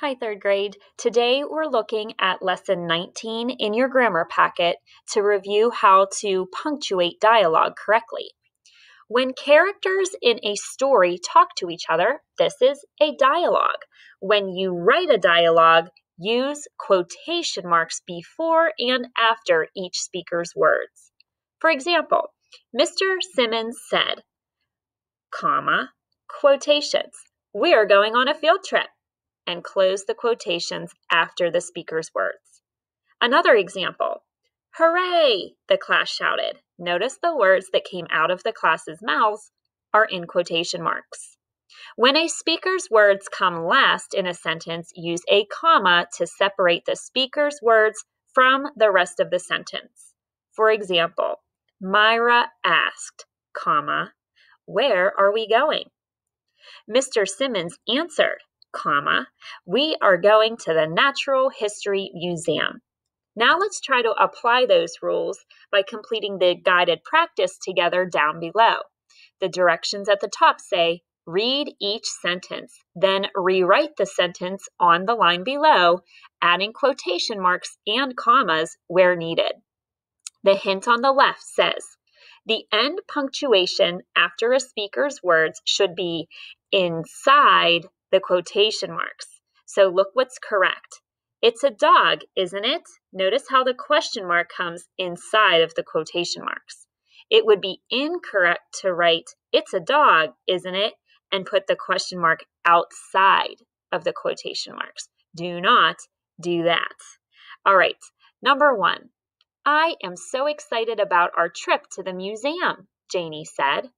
Hi, third grade. Today we're looking at lesson 19 in your grammar packet to review how to punctuate dialogue correctly. When characters in a story talk to each other, this is a dialogue. When you write a dialogue, use quotation marks before and after each speaker's words. For example, Mr. Simmons said, comma, quotations, we are going on a field trip and close the quotations after the speaker's words. Another example Hooray! the class shouted. Notice the words that came out of the class's mouths are in quotation marks. When a speaker's words come last in a sentence, use a comma to separate the speaker's words from the rest of the sentence. For example, Myra asked, comma, where are we going? Mr. Simmons answered, comma, we are going to the Natural History Museum. Now let's try to apply those rules by completing the guided practice together down below. The directions at the top say, read each sentence, then rewrite the sentence on the line below, adding quotation marks and commas where needed. The hint on the left says, the end punctuation after a speaker's words should be inside the quotation marks. So look what's correct. It's a dog, isn't it? Notice how the question mark comes inside of the quotation marks. It would be incorrect to write, it's a dog, isn't it? And put the question mark outside of the quotation marks. Do not do that. All right, number one. I am so excited about our trip to the museum, Janie said.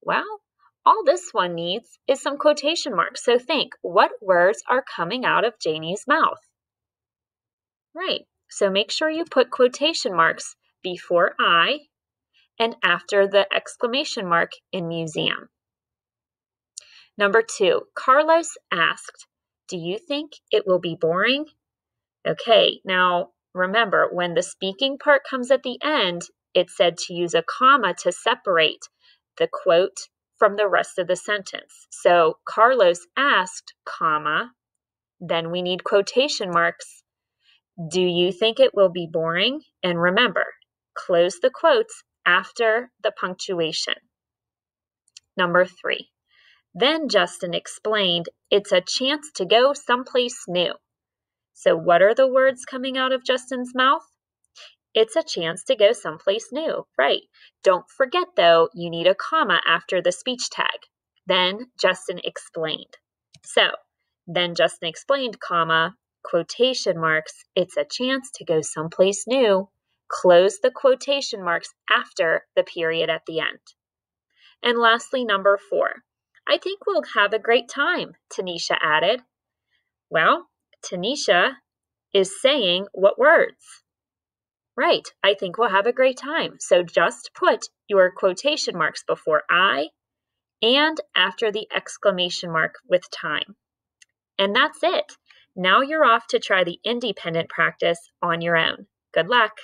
Well, all this one needs is some quotation marks. So think, what words are coming out of Janie's mouth? Right, so make sure you put quotation marks before I and after the exclamation mark in museum. Number two, Carlos asked, Do you think it will be boring? Okay, now remember, when the speaking part comes at the end, it said to use a comma to separate the quote from the rest of the sentence. So Carlos asked, comma, then we need quotation marks. Do you think it will be boring? And remember, close the quotes after the punctuation. Number three. Then Justin explained, it's a chance to go someplace new. So, what are the words coming out of Justin's mouth? It's a chance to go someplace new, right? Don't forget, though, you need a comma after the speech tag. Then Justin explained. So, then Justin explained, comma, quotation marks, it's a chance to go someplace new. Close the quotation marks after the period at the end. And lastly, number four. I think we'll have a great time, Tanisha added. Well, Tanisha is saying what words? Right, I think we'll have a great time. So just put your quotation marks before I and after the exclamation mark with time. And that's it. Now you're off to try the independent practice on your own. Good luck.